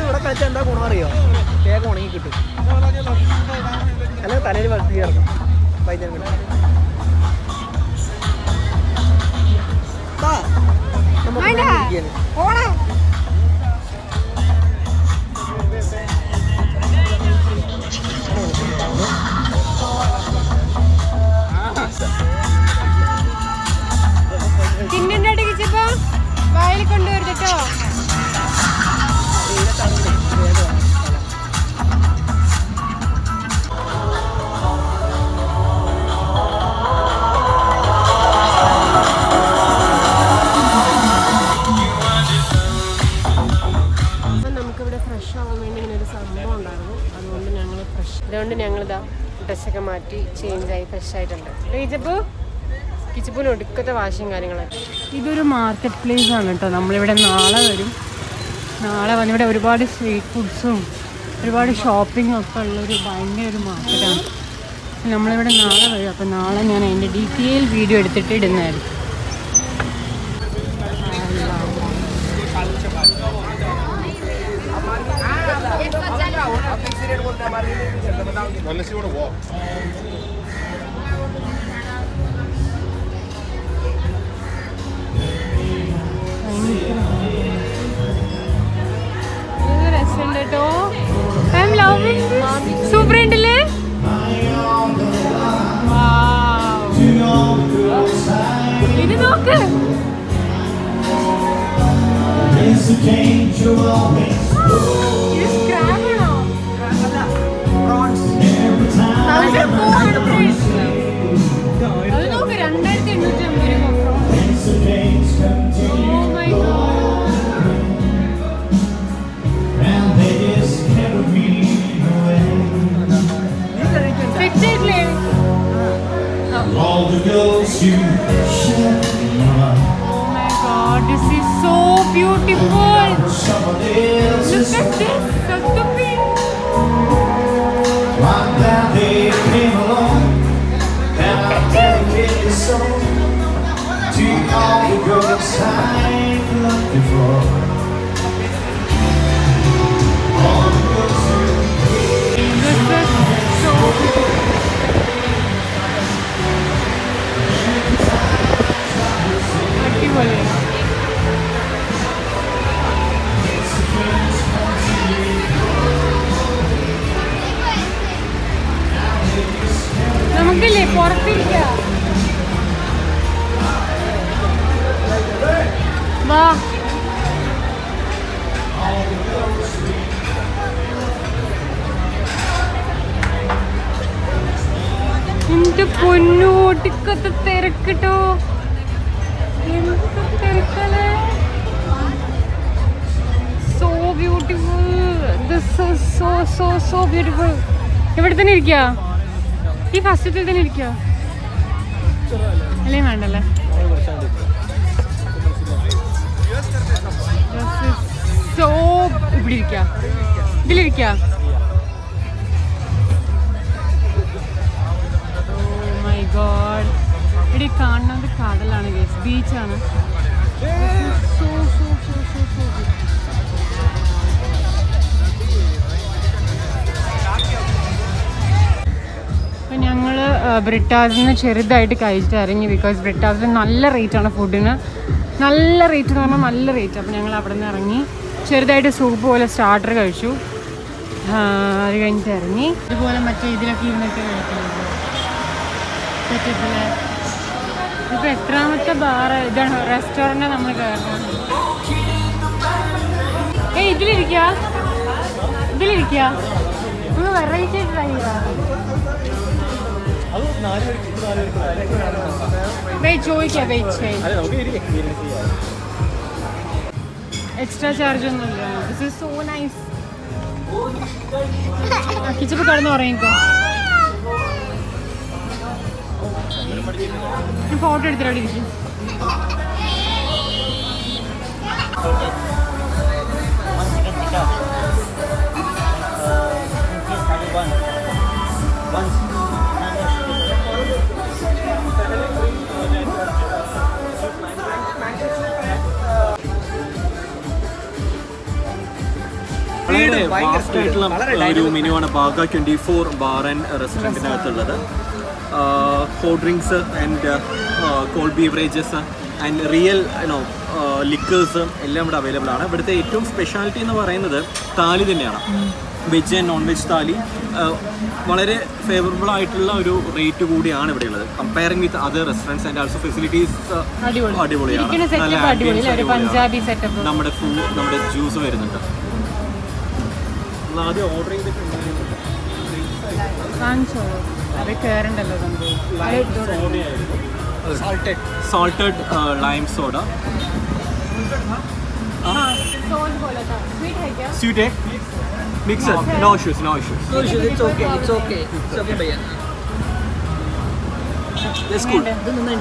ഇവിടെ കളിച്ചാൽ എന്താ ഗുണം അറിയോ വേഗം ഉണങ്ങി കിട്ടും അല്ലെങ്കിൽ തലയിൽ വളർത്തി ചേർക്കാം വൈദ്യം നമുക്ക് അതുകൊണ്ട് ഞങ്ങളിതാ ഡ്രസ്സൊക്കെ മാറ്റി ചേഞ്ച് ആയി ഫ്രഷ് ആയിട്ടുണ്ട്. കിച്ചപ്പു കിച്ചപ്പൂന് ഒടുക്കത്തെ വാശിയും കാര്യങ്ങളൊക്കെ. ഇതൊരു മാർക്കറ്റ് പ്ലേസ് ആണ് കേട്ടോ. നമ്മളിവിടെ നാളെ വരും. നാളെ വന്ന് ഇവിടെ ഒരുപാട് സ്ട്രീറ്റ് ഫുഡ്സും ഒരുപാട് ഷോപ്പിംഗ് ഒക്കെ ഉള്ളൊരു ഭയങ്കര ഒരു മാർക്കറ്റാണ് നമ്മളിവിടെ നാളെ വരും. അപ്പം നാളെ ഞാൻ അതിന്റെ ഡീറ്റെയിൽ വീഡിയോ എടുത്തിട്ട് ഇടുന്നതായിരിക്കും. Unless you want to walk. കേട്ടോ ഐ എം ലവിംഗ് സൂപ്പർ ഉണ്ടല്ലേ ഇത് നോക്ക് ഇത് scrap All the girls you shed. Oh my God, this is so beautiful. Look at this, that's the pink. I'm came along. And I dedicate this song to all the girls I've loved before. പൊന്നു ഒടുക്കത്തെ തിരക്കിട്ടോ? എന്തൊക്കെ തിരക്കല്ലേ so beautiful this so so so beautiful ഇവിടെ തന്നെ ഇരിക്കുക ഈ ഫസ്റ്റത്തിൽ തന്നെ ഇരിക്കുക അല്ലേ വേണ്ടല്ലേ? സോ ഇവിടെ ഇരിക്കുക ഇതിലിരിക്കുക ഇവിടെ കാണുന്നത് കടലാണ് ഗേസ് ബീച്ചാണ് so so so so so അപ്പം ഞങ്ങൾ ബ്രിട്ടാസിൽ നിന്ന് ചെറുതായിട്ട് കഴിച്ചിട്ട് ഇറങ്ങി ബിക്കോസ് ബ്രിട്ടാസിൽ നല്ല റേറ്റാണ് ഫുഡിന് നല്ല റേറ്റ് എന്ന് പറഞ്ഞാൽ നല്ല റേറ്റ് അപ്പം ഞങ്ങൾ അവിടെ നിന്ന് ഇറങ്ങി. ചെറുതായിട്ട് സൂപ്പ് പോലെ സ്റ്റാർട്ടർ കഴിച്ചു. അത് കഴിഞ്ഞിട്ട് ഇറങ്ങി. ഇതുപോലെ മറ്റേ ഇതിലൊക്കെ ഇരുന്നിട്ട് കഴിക്കുന്നത്. ഇപ്പൊ എത്രാമത്തെ ബാർ ഇതാണ് റെസ്റ്റോറന്റ് നമ്മൾ കയറുന്നത് ഏ ഇതിലിരിക്കുക ഇതിലിരിക്കുക ഒന്ന് വെറൈറ്റി ട്രൈ ചെയ്യാം ഇത് ചോദിക്കാം വെയിറ്റ് എക്സ്ട്രാ ചാർജ് ഒന്നുമില്ല. This is so nice ketchup കിടന്ന് ഞാൻ ഫോട്ടോ എടുത്തിട്ട് അവിടെ ഇരിക്കും. ഭയങ്കര ഒരു മെനുവാണ് Baga twenty four bar and റെസ്റ്റോറന്റിനകത്തുള്ളത് cold drinks and cold beverages and real you know liquors എല്ലാം ഇവിടെ അവൈലബിൾ ആണ്. ഇവിടുത്തെ ഏറ്റവും സ്പെഷ്യാലിറ്റി എന്ന് പറയുന്നത് താലി തന്നെയാണ്. വെജ് ആൻഡ് നോൺ വെജ് താലി വളരെ ഫേവറബിൾ ആയിട്ടുള്ള ഒരു റേറ്റ് കൂടിയാണ് ഇവിടെ ഉള്ളത്. Comparing with other restaurants and also facilities അടിപൊളി. അടിപൊളിയാണ്. നമ്മുടെ ഫുഡ് നമ്മുടെ ജ്യൂസ് വരുന്നുണ്ട്. ആദ്യം ഓർഡർ ചെയ്തിട്ടുണ്ടായിരുന്നു അത് കയറണ്ടല്ലോ സംഭവം salted lime soda sweet mixer no issues no issues ഭയ്യ.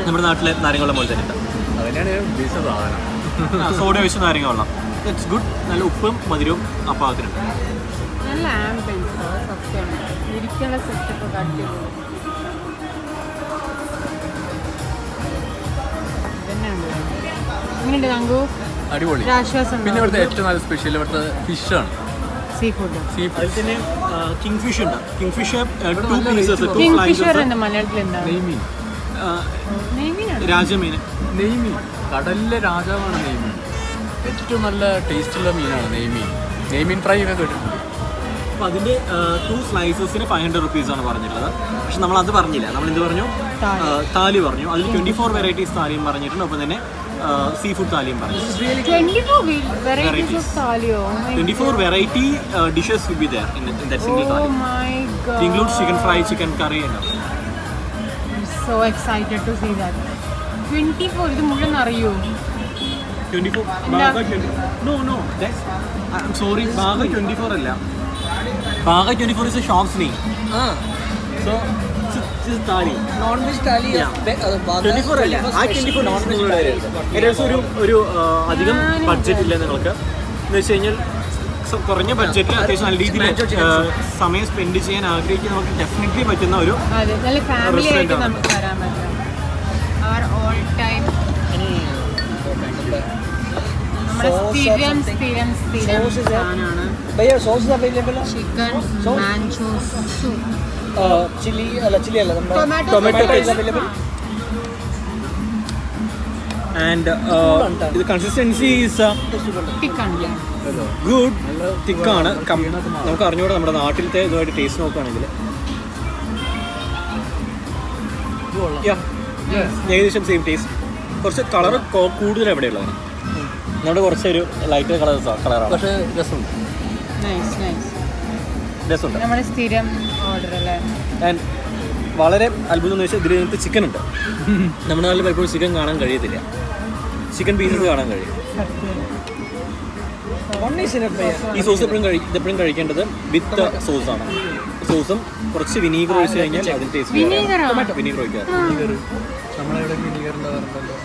നമ്മുടെ നാട്ടിലെ നാരങ്ങ പോലെ തന്നെ സോഡ ഒഴിച്ച് നാരങ്ങ വെള്ളം ഇറ്റ്സ് ഗുഡ് നല്ല ഉപ്പും മധുരവും ആ പാകത്തിനുണ്ട് നല്ല ആംബിയൻസ് സത്യമാണ് ഇരിക്കാനുള്ള സെറ്റപ്പ് ഒക്കെ അടിപൊളി. എങ്ങനെയുണ്ട് ആശ്വാസം പിന്നെ ഇവിടുത്തെ ഏറ്റവും നല്ല സ്പെഷ്യൽ ഇവിടുത്തെ ഫിഷാണ് സീ ഫുഡ് സീ അതിൽ തന്നെ കിങ് ഫിഷ് ഉണ്ട്. King fish two pieces two എന്താ മലയാളത്തിൽ എന്താ? നെയ്മീൻ. രാജമീൻ. നെയ്മീൻ. കടലിലെ രാജാവാണ് നെയ്മീൻ. ഏറ്റവും നല്ല ടേസ്റ്റുള്ള മീനാണ് നെയ്മീൻ. നെയ്മീൻ ഫ്രൈ ഒക്കെ കേട്ടിട്ടുണ്ട്? അപ്പോൾ അതിന്റെ ടു സ്ലൈസസിന് ഫൈവ് ഹൺഡ്രഡ് റുപ്പീസ് ആണ് പറഞ്ഞിട്ടുള്ളത്. പക്ഷെ നമ്മൾ അത് പറഞ്ഞില്ല. നമ്മൾ എന്ത് പറഞ്ഞു താലി. പറഞ്ഞു. അതിൽ ട്വന്റി ഫോർ വെറൈറ്റീസ് താലിയും പറഞ്ഞിട്ടുണ്ട്. അപ്പോൾ തന്നെ സീ ഫുഡ് താലിയും പറഞ്ഞു twenty twenty four variety dishes will be there in that single oh thali my It includes god chicken fry, chicken curry and all. So excited to see that twenty four ഇത് മുഴുവൻ അറിയോ? 24 four 20 no I I'm sorry, Baga 24 അല്ല. Baga 24 is a shop's name. Ah, So it's a thali. Yeah. uh, baga 24 അല്ല. ആ 24 non veg ഏകദേശം ഒരു ഒരു അധികം ബഡ്ജറ്റ് ഇല്ല നിങ്ങൾക്ക് എന്ന് വെച്ച് കഴിഞ്ഞാൽ കുറഞ്ഞ ബഡ്ജറ്റിൽ അത്യാവശ്യം നല്ല രീതിയിൽ സമയം സ്പെൻഡ് ചെയ്യാൻ ആഗ്രഹിക്കുന്ന നമുക്ക് ഡെഫിനറ്റ്ലി പറ്റുന്ന ഒരു ആയിട്ട് ആണ്. ഭയ്യ sauce available chicken soup chilli അല്ല ചില്ലി അല്ല നമ്മുടെ അവൈലബിൾ ആൻഡ് ഇത് കൺസിസ്റ്റൻസി ഈസ് ടിക്കാണ് ഗുഡ് തിക്കാണ് നമുക്ക് അറിഞ്ഞൂടെ നമ്മുടെ നാട്ടിലത്തെ ഇതുമായിട്ട് ടേസ്റ്റ് നോക്കുകയാണെങ്കിൽ. ഏകദേശം സെയിം ടേസ്റ്റ് കുറച്ച് കളർ കൂടുതൽ എവിടെയുള്ളതാണ് നമ്മുടെ കുറച്ചൊരു ലൈറ്റ് കളർ കളറാണ് പക്ഷേ രസമുണ്ട്. നൈസ് നൈസ് രസമുണ്ട്. നമ്മുടെ സ്ഥിരം ഓർഡർ അല്ലേ? ആൻഡ് വളരെ അത്ഭുതം എന്ന് വെച്ചാൽ ഇതിനകത്ത് ചിക്കൻ ഉണ്ട്. നമ്മുടെ നാട്ടിൽ പലപ്പോഴും ചിക്കൻ കാണാൻ കഴിയത്തില്ല. ചിക്കൻ പീസസ് കാണാൻ കഴിയും. ഈ സോസ് എപ്പോഴും കഴി എപ്പോഴും കഴിക്കേണ്ടത് വിത്ത് സോസാണ് സോസും കുറച്ച് വിനീഗർ ഒഴിച്ച് കഴിഞ്ഞാൽ അതിന് ടേസ്റ്റ്? വിനീഗർ ഉണ്ടാകാറുണ്ടല്ലോ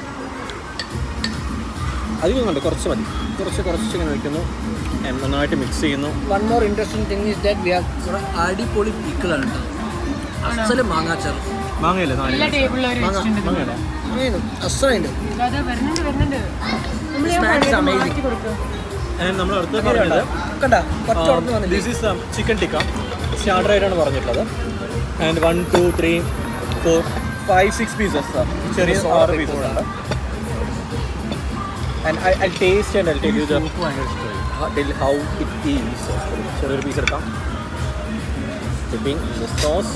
അധികം കണ്ട്. കുറച്ച് മതി. കുറച്ച് കുറച്ച് ഇങ്ങനെ വയ്ക്കുന്നു നന്നായിട്ട് മിക്സ് ചെയ്യുന്നു. One more interesting thing is that we have കുറെ അടിപൊളി പിക്കിളാണ് അസൽ മാങ്ങാച്ചാർ മാങ്ങയല്ലേ? വരുന്നുണ്ട് നമ്മൾ അടുത്ത് പറഞ്ഞത് this is chicken tikka starter ആയിട്ടാണ് പറഞ്ഞിട്ടുള്ളത്. And one two three four five six pieces ചെറിയ ആറ് പീസസ് ഉണ്ട് and I I taste and I tell you tell how it is ചെറിയൊരു പീസ് എടുക്കാം dipping sauce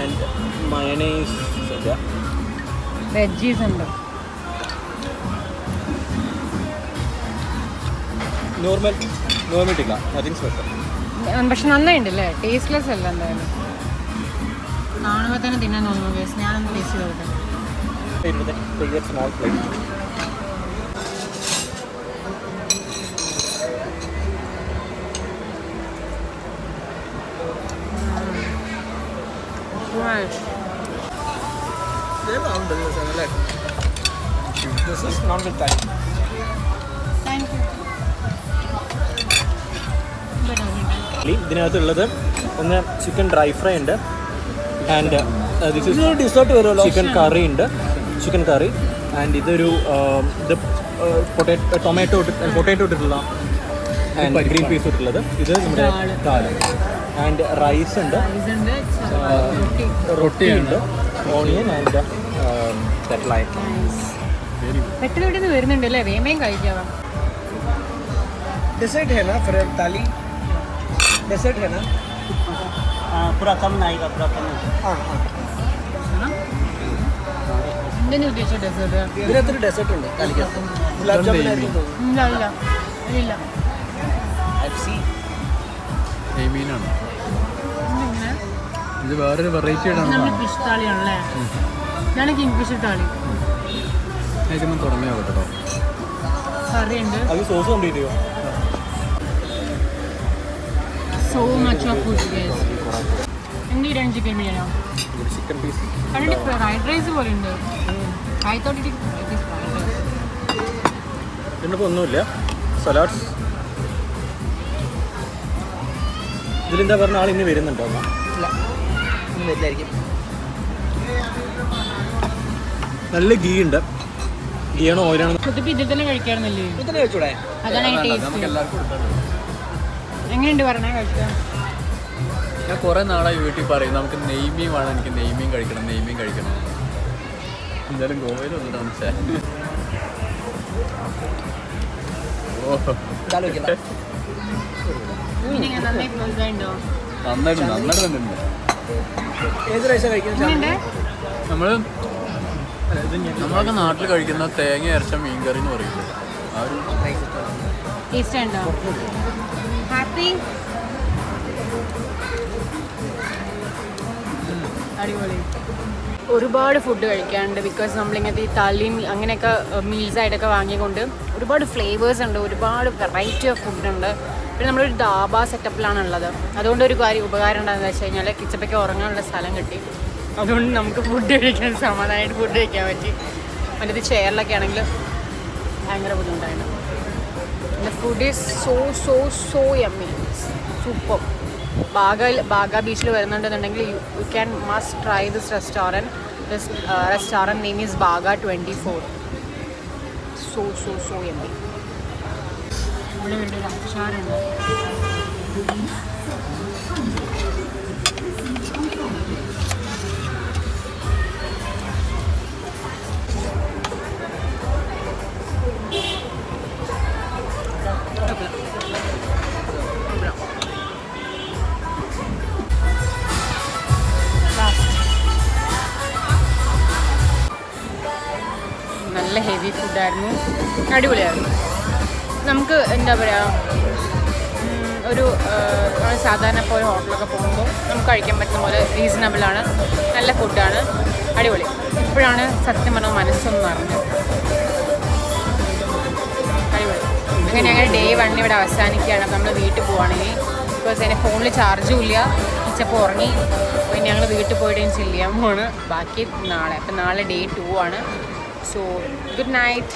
and mayonnaise veggies ഉണ്ട് normal normal tikka nothing special പക്ഷെ നന്നായിണ്ടല്ലേ? Tasteless അല്ല എന്തായാലും. കാണുമ്പോൾ തന്നെ തിന്നാൻ തോന്നുന്നു guys. ഞാനൊന്ന് ടേസ്റ്റ് ചെയ്തോട്ടെ സ്മോൾ പ്ലേറ്റ് This is ഇതിനകത്തുള്ളത് ഒന്ന് ചിക്കൻ ഡ്രൈ ഫ്രൈ ഉണ്ട്. ആൻഡ് ദിസ് ഇസ് ഡിസേർട്ട് വരുമല്ലോ. ചിക്കൻ കറി ഉണ്ട്. ചിക്കൻ കറി ആൻഡ് ഇതൊരു um, ഇത് പൊട്ടാറ്റോ ടൊമാറ്റോ പൊട്ടാറ്റോ ഇട്ടിട്ടുള്ള ആൻഡ് ഗ്രീൻ പീസ് ഇട്ടുള്ളത് ഇത് നമ്മുടെ ദാൽ ആൻഡ് റൈസ് ഉണ്ട് റൊട്ടി ഉണ്ട് ഓണിയൻ ആൻഡ് ലൈൻ പെട്ടെന്ന് ഇവിടെ നിന്ന് വരുന്നുണ്ട് അല്ലേ വേമയും കഴിക്കാം डेसर्ट है ना फिर थाली डेसर्ट है ना पूरा कम नहीं आएगा पूरा कम हाँ हाँ എന്തിനു ഉദ്ദേശിച്ച ഡെസേർട്ട് ഇതിനകത്തൊരു ഡെസേർട്ട് ഉണ്ട് കാലിക്കത്ത് ഗുലാബ് ജാമുൻ ആയിരുന്നു തോന്നുന്നു ഇല്ല ഇല്ല ഇല്ല I've seen. നെയ്മീനാണ് ഇങ്ങനെ ഇത് വേറൊരു വെറൈറ്റി നമ്മൾ ആണ് ഫിഷ് താളിയാണല്ലേ? ഞാൻ കിങ് ഫിഷ് താളി. ഇതിന് തുടങ്ങിയ കേട്ടോ. കറിയുണ്ട്. അത് സോസ് കംപ്ലീറ്റ് ചെയ്യോ so much of food guys എങ്ങനെ ബിരിയാണി ചിക്കൻ ബിരിയാണിയോ ചിക്കൻ പീസ് കണ്ടിട്ട് ഫ്രൈഡ് റൈസ് പോലെ ഉണ്ട്. I thought it is fried rice ഇതിനിപ്പോൾ ഒന്നുമില്ല. സലാഡ്സ് ഇതിലെന്താ പറഞ്ഞ ആൾ ഇനി വരുന്നുണ്ടോ? ഇല്ല. വരില്ലായിരിക്കും നല്ല ഗീ ഉണ്ട് ഗീയാണോ ഓയിലാണോ? ഇതിൽ തന്നെ. എങ്ങനെയുണ്ട് പറഞ്ഞാൽ കഴിക്കാം ഞാൻ കുറേ നാളായി വീട്ടിൽ പറയും നമുക്ക് നെയ്മീൻ വേണം എനിക്ക് നെയ്മീൻ കഴിക്കണം നെയ്മീൻ കഴിക്കണം. എന്തായാലും ഗോവയിൽ വന്നിട്ട് നന്നായിട്ട് നന്നായിട്ട് തന്നെ ഏത് റൈസാണ് കഴിക്കുന്നത്? എങ്ങനെയുണ്ട് നമ്മൾ നമ്മളൊക്കെ നാട്ടിൽ കഴിക്കുന്ന തേങ്ങ അരച്ച മീൻകറി എന്ന് പറയുന്നത്. ആ ഒരു ഹാപ്പി അടിപൊളി. ഒരുപാട് ഫുഡ് കഴിക്കാനുണ്ട് ബിക്കോസ് നമ്മളിങ്ങനത്തെ ഈ തള്ളിയും അങ്ങനെയൊക്കെ മീൽസ് ആയിട്ടൊക്കെ വാങ്ങിക്കൊണ്ട് ഒരുപാട് ഫ്ലേവേഴ്സ് ഉണ്ട് ഒരുപാട് വെറൈറ്റി ഓഫ് ഫുഡ് ഉണ്ട്. പിന്നെ നമ്മളൊരു ഡാബ സെറ്റപ്പിലാണ് ഉള്ളത് അതുകൊണ്ട് ഒരു കാര്യം ഉപകാരം ഉണ്ടാകുന്നത് വെച്ച് കഴിഞ്ഞാൽ കിച്ചപ്പയ്ക്ക് ഉറങ്ങാനുള്ള സ്ഥലം കിട്ടി. അതുകൊണ്ട് നമുക്ക് ഫുഡ് കഴിക്കാൻ സമാധാനമായിട്ട് ഫുഡ് കഴിക്കാൻ പറ്റി. മറ്റേത് ചെയറിലൊക്കെ ആണെങ്കിൽ ഭയങ്കര ബുദ്ധിമുട്ടായിരുന്നു. പിന്നെ food is so so so yummy super Baga Baga ബീച്ചിൽ വരുന്നുണ്ടെന്നുണ്ടെങ്കിൽ you you can must try this restaurant this restaurant name is Baga twenty four so so so yummy ഇവിടെ വേണ്ട ഒരു അച്ചാറുണ്ട് നല്ല ഹെവി ഫുഡായിരുന്നു അടിപൊളിയായിരുന്നു. നമുക്ക് എന്താ പറയുക ഒരു സാധാരണ ഇപ്പോൾ ഒരു ഹോട്ടലൊക്കെ പോകുമ്പോൾ നമുക്ക് കഴിക്കാൻ പറ്റുന്ന പോലെ റീസണബിളാണ് നല്ല ഫുഡാണ് അടിപൊളി. ഇപ്പോഴാണ് സത്യം പറഞ്ഞ മനസ്സൊന്നും അറിഞ്ഞത് അടിപൊളി. അങ്ങനെ ഞങ്ങൾ ഡേ വൺ ഇവിടെ അവസാനിക്കുകയാണ്. നമ്മൾ വീട്ടിൽ പോവുകയാണെങ്കിൽ ബിക്കോസ് എന്റെ ഫോണിൽ ചാർജും ഇല്ല. ഉച്ചപ്പോൾ ഉറങ്ങി. പിന്നെ ഞങ്ങൾ വീട്ടിൽ പോയിട്ട് ചില്ല് ചെയ്യാൻ പോവാണ്. ബാക്കി നാളെ. അപ്പം നാളെ ഡേ ടു ആണ്. So good night